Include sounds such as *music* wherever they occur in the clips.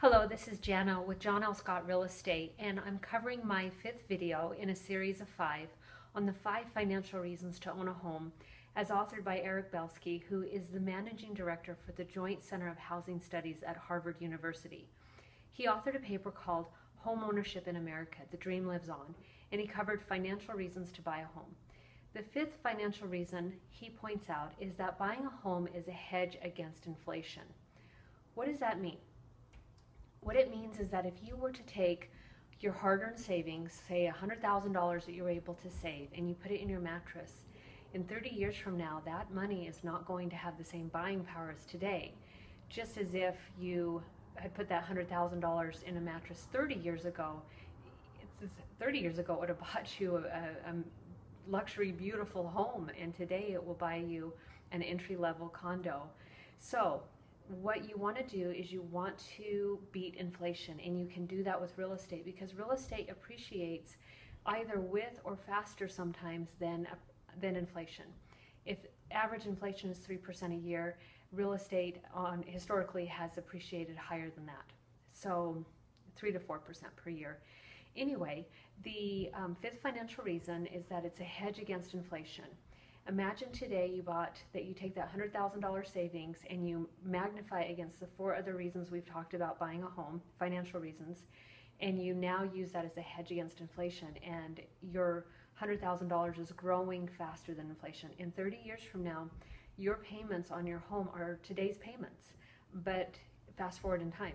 Hello, this is Jana with John L. Scott Real Estate, and I'm covering my fifth video in a series of five on the five financial reasons to own a home, as authored by Eric Belsky, who is the managing director for the Joint Center of Housing Studies at Harvard University. He authored a paper called Home Ownership in America The Dream Lives On, and he covered financial reasons to buy a home. The fifth financial reason he points out is that buying a home is a hedge against inflation. What does that mean? What it means is that if you were to take your hard earned savings, say $100,000 that you were able to save, and you put it in your mattress, in 30 years from now, that money is not going to have the same buying power as today. Just as if you had put that $100,000 in a mattress 30 years ago, 30 years ago it would have *laughs* bought you a, a luxury, beautiful home, and today it will buy you an entry level condo. So, what you want to do is you want to beat inflation and you can do that with real estate because real estate appreciates either with or faster sometimes than than inflation. If average inflation is 3% a year real estate on historically has appreciated higher than that. So 3 to 4% per year. Anyway the um, fifth financial reason is that it's a hedge against inflation Imagine today you bought that you take that $100,000 savings and you magnify it against the four other reasons we've talked about buying a home, financial reasons, and you now use that as a hedge against inflation and your $100,000 is growing faster than inflation. In 30 years from now, your payments on your home are today's payments, but fast forward in time.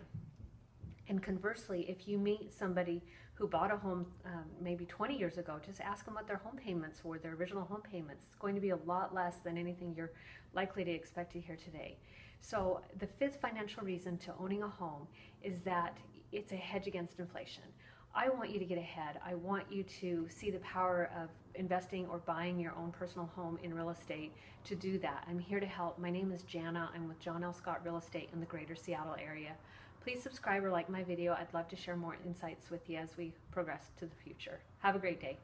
And conversely, if you meet somebody who bought a home um, maybe 20 years ago, just ask them what their home payments were, their original home payments. It's going to be a lot less than anything you're likely to expect to hear today. So, the fifth financial reason to owning a home is that it's a hedge against inflation. I want you to get ahead. I want you to see the power of investing or buying your own personal home in real estate to do that. I'm here to help. My name is Jana. I'm with John L. Scott Real Estate in the greater Seattle area. Please subscribe or like my video. I'd love to share more insights with you as we progress to the future. Have a great day.